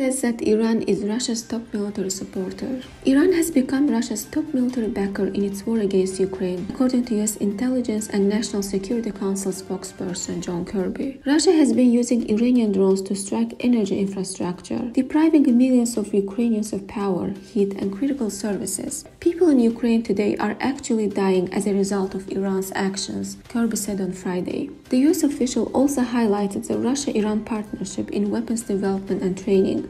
says that Iran is Russia's top military supporter. Iran has become Russia's top military backer in its war against Ukraine, according to US intelligence and National Security Council spokesperson John Kirby. Russia has been using Iranian drones to strike energy infrastructure, depriving millions of Ukrainians of power, heat, and critical services. People in Ukraine today are actually dying as a result of Iran's actions, Kirby said on Friday. The US official also highlighted the Russia Iran partnership in weapons development and training.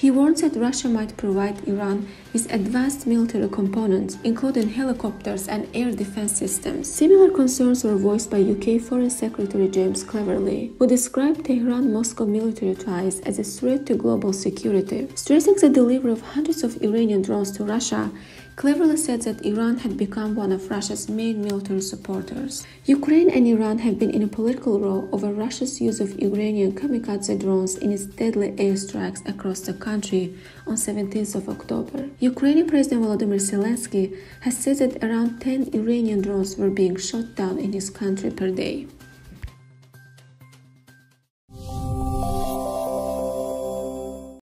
He warns that Russia might provide Iran with advanced military components, including helicopters and air defense systems. Similar concerns were voiced by UK Foreign Secretary James Cleverly, who described Tehran-Moscow military ties as a threat to global security, stressing the delivery of hundreds of Iranian drones to Russia Cleverly said that Iran had become one of Russia's main military supporters. Ukraine and Iran have been in a political row over Russia's use of Iranian kamikaze drones in its deadly airstrikes across the country on 17th of October. Ukrainian President Volodymyr Zelensky has said that around 10 Iranian drones were being shot down in his country per day.